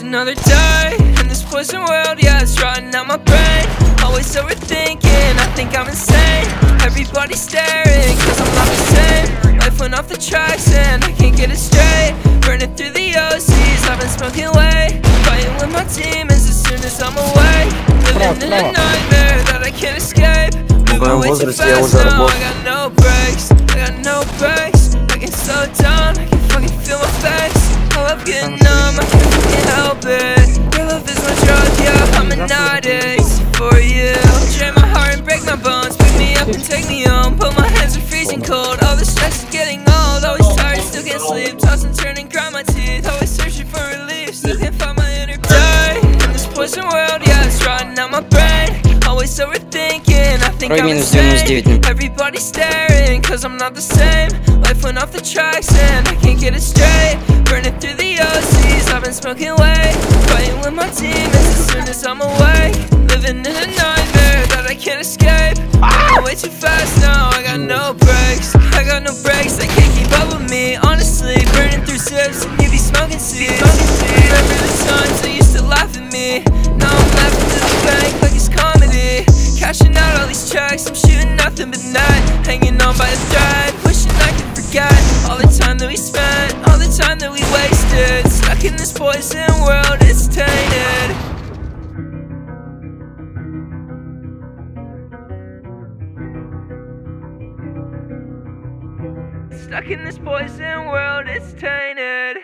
another day in this poison world, yeah, it's rotting out my brain. Always overthinking, I think I'm insane. Everybody's staring, cause I'm not the same. Life went off the tracks and I can't get it straight. Burning through the OCs, I've been smoking way. Fighting with my demons as soon as I'm away. Living in a nightmare that I can't escape. Moving way too fast now, I got no brakes. I got no brakes. I can slow down, I can fucking feel my face. I love getting numb, I can't fucking help it. Your love is my drug, yeah, I'm an addict for you. Drain my heart and break my bones, pick me up and take me home. But my hands are freezing cold, all the stress is getting old. Always tired, still can't sleep, toss and turn and grind my teeth. Always searching for relief, still can't find my inner Die in this poison world, yeah, it's rotting out my brain. Always overthinking, I think I'm insane. Everybody's staring, cause I'm not the same. Life went off the tracks and I can't get it straight. Smoking way. Fighting with my demons as soon as I'm awake. Living in a nightmare that I can't escape. Moving way too fast now, I got no brakes. I got no brakes, they can't keep up with me. Honestly, burning through and you be smoking seeds. Remember the times world, it's tainted. Stuck in this poison world, it's tainted.